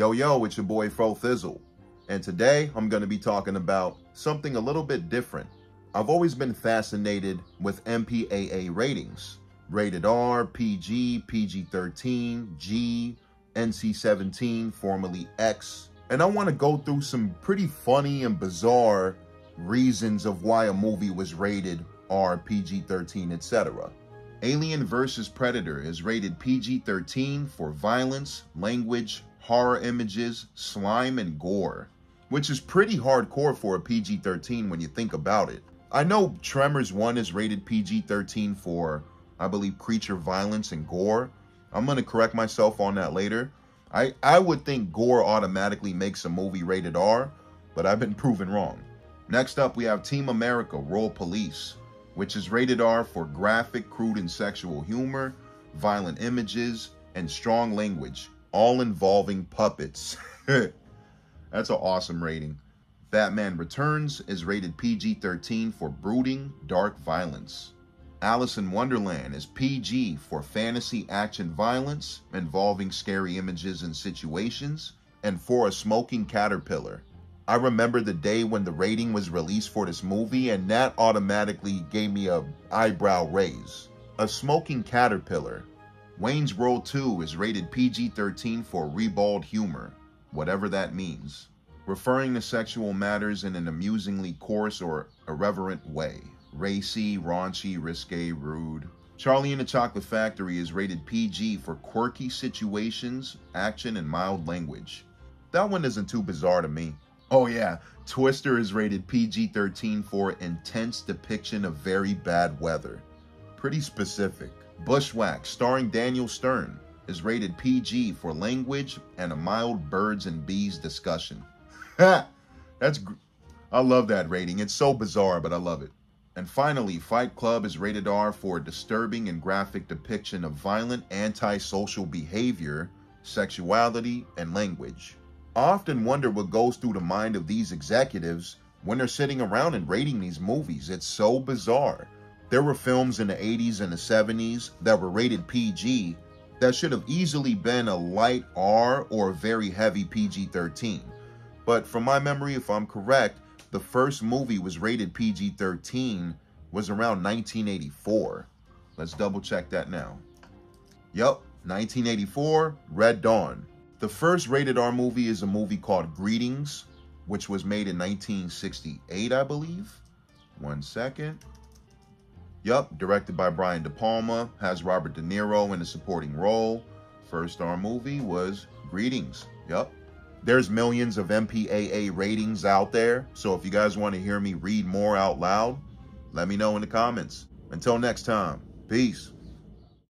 Yo, yo, it's your boy Fro Thizzle. And today I'm going to be talking about something a little bit different. I've always been fascinated with MPAA ratings. Rated R, PG, PG-13, G, NC-17, formerly X. And I want to go through some pretty funny and bizarre reasons of why a movie was rated R, PG-13, etc. Alien vs. Predator is rated PG-13 for violence, language, horror images, slime, and gore, which is pretty hardcore for a PG-13 when you think about it. I know Tremors 1 is rated PG-13 for, I believe, creature violence and gore. I'm going to correct myself on that later. I, I would think gore automatically makes a movie rated R, but I've been proven wrong. Next up, we have Team America, World Police, which is rated R for graphic, crude, and sexual humor, violent images, and strong language, all involving puppets. That's an awesome rating. Batman Returns is rated PG-13 for brooding, dark violence. Alice in Wonderland is PG for fantasy action violence involving scary images and situations, and for a smoking caterpillar. I remember the day when the rating was released for this movie, and that automatically gave me a eyebrow raise. A smoking caterpillar. Wayne's World 2 is rated PG-13 for ribald humor, whatever that means, referring to sexual matters in an amusingly coarse or irreverent way racy, raunchy, risque, rude. Charlie and the Chocolate Factory is rated PG for quirky situations, action, and mild language. That one isn't too bizarre to me. Oh yeah, Twister is rated PG-13 for intense depiction of very bad weather. Pretty specific. Bushwhack, starring Daniel Stern, is rated PG for language and a mild birds and bees discussion. That's, I love that rating. It's so bizarre, but I love it. And finally, Fight Club is rated R for a disturbing and graphic depiction of violent antisocial behavior, sexuality, and language. I often wonder what goes through the mind of these executives when they're sitting around and rating these movies. It's so bizarre. There were films in the 80s and the 70s that were rated PG that should have easily been a light R or a very heavy PG-13. But from my memory, if I'm correct, the first movie was rated PG-13 was around 1984. Let's double check that now. Yup, 1984, Red Dawn. The first rated R movie is a movie called Greetings, which was made in 1968, I believe. One second. Yup, directed by Brian De Palma, has Robert De Niro in a supporting role. First R movie was Greetings. Yup. There's millions of MPAA ratings out there, so if you guys want to hear me read more out loud, let me know in the comments. Until next time, peace.